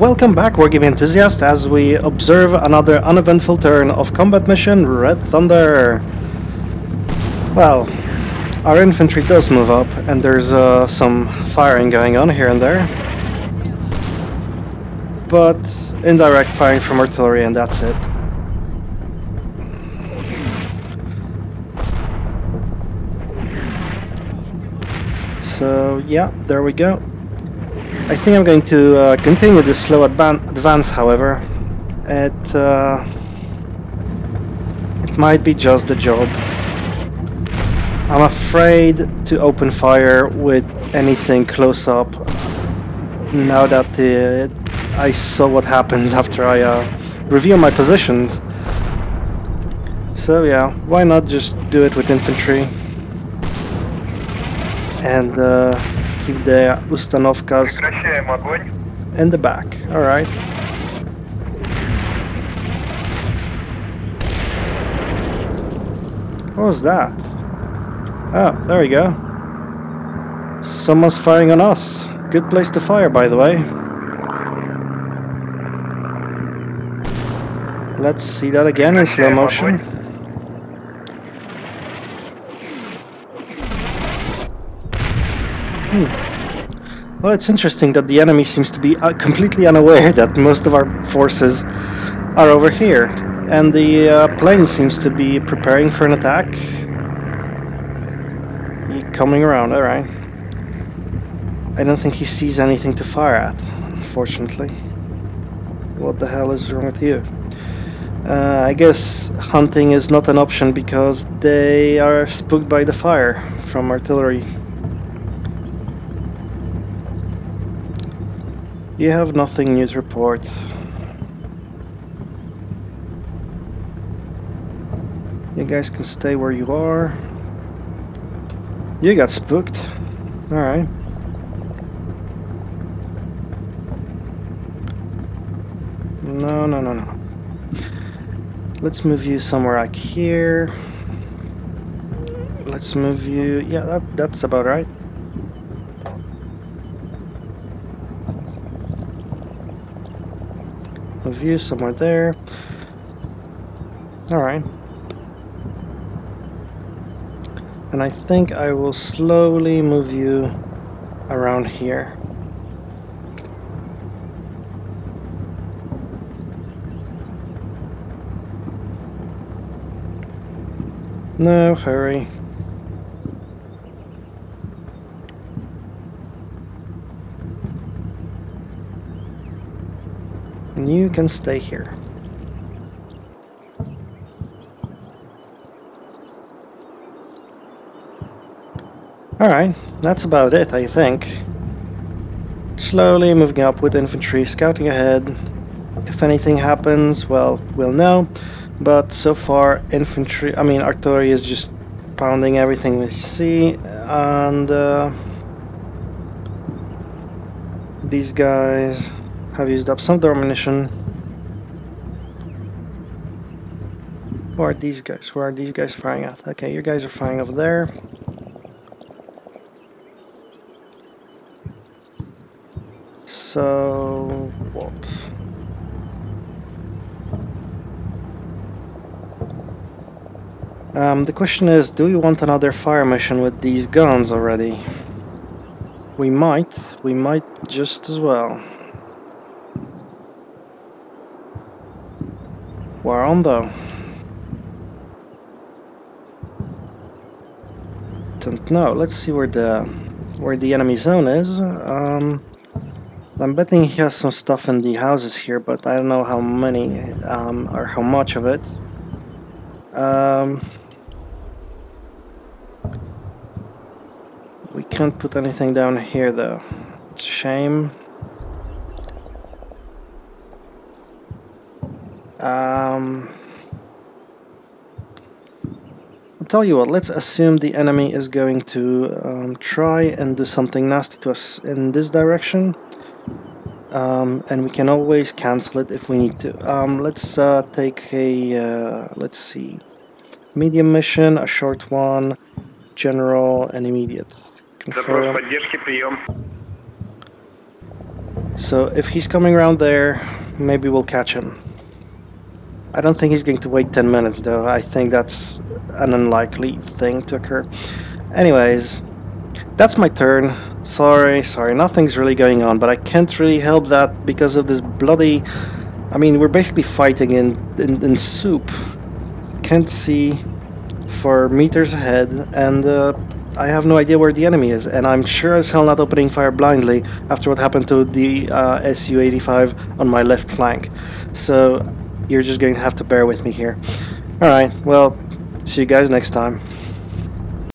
Welcome back, Wargaming enthusiast, as we observe another uneventful turn of combat mission Red Thunder. Well, our infantry does move up, and there's uh, some firing going on here and there. But indirect firing from artillery, and that's it. So, yeah, there we go. I think I'm going to uh, continue this slow advan advance, however. It, uh, it might be just the job. I'm afraid to open fire with anything close up now that uh, I saw what happens after I uh, review my positions. So yeah, why not just do it with infantry and uh, keep the Ustanovkas in the back. Alright. What was that? Oh, there we go. Someone's firing on us. Good place to fire, by the way. Let's see that again in slow motion. Hmm. Well, it's interesting that the enemy seems to be uh, completely unaware that most of our forces are over here. And the uh, plane seems to be preparing for an attack. He coming around, alright. I don't think he sees anything to fire at, unfortunately. What the hell is wrong with you? Uh, I guess hunting is not an option because they are spooked by the fire from artillery. You have nothing new to report. You guys can stay where you are. You got spooked. Alright. No, no, no, no. Let's move you somewhere like here. Let's move you... Yeah, that, that's about right. You somewhere there. Alright. And I think I will slowly move you around here. No hurry. And you can stay here. Alright, that's about it, I think. Slowly moving up with infantry, scouting ahead. If anything happens, well, we'll know. But so far, infantry, I mean, artillery is just pounding everything we see. And uh, these guys have used up some of their ammunition. Who are these guys? Who are these guys firing at? Okay, you guys are firing over there. So, what? Um, the question is, do we want another fire mission with these guns already? We might. We might just as well. Where on though? Don't know. Let's see where the where the enemy zone is. Um, I'm betting he has some stuff in the houses here, but I don't know how many um, or how much of it. Um, we can't put anything down here though. It's a shame. Um, I'll tell you what, let's assume the enemy is going to um, try and do something nasty to us in this direction um, and we can always cancel it if we need to. Um, let's uh, take a, uh, let's see, medium mission, a short one, general, and immediate. Confirm. So if he's coming around there, maybe we'll catch him. I don't think he's going to wait 10 minutes though. I think that's an unlikely thing to occur. Anyways, that's my turn. Sorry, sorry, nothing's really going on, but I can't really help that because of this bloody... I mean, we're basically fighting in, in, in soup. Can't see for meters ahead, and uh, I have no idea where the enemy is, and I'm sure as hell not opening fire blindly after what happened to the uh, Su-85 on my left flank. So you're just going to have to bear with me here. Alright, well, see you guys next time.